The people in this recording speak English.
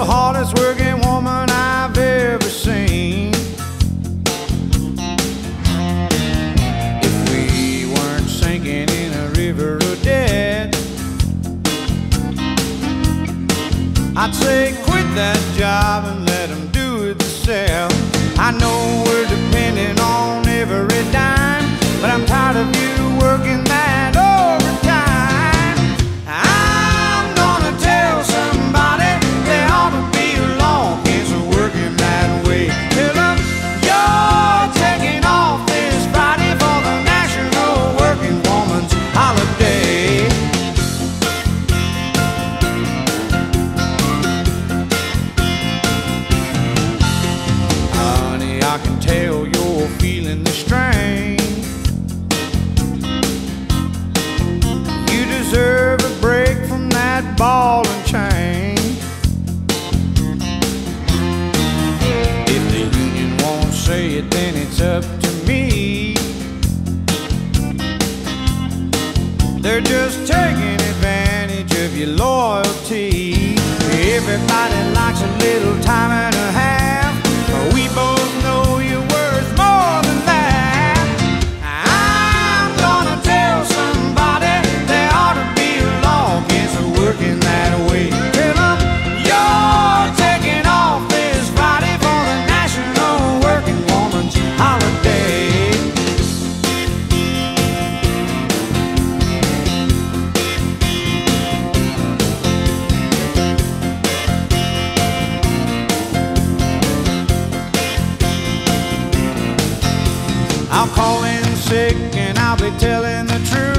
the hardest working woman I've ever seen. If we weren't sinking in a river of debt, I'd say quit that job and let them do it themselves. I know it, then it's up to me. They're just taking advantage of your loyalty. Everybody likes a little time and a half. I'll call in sick and I'll be telling the truth.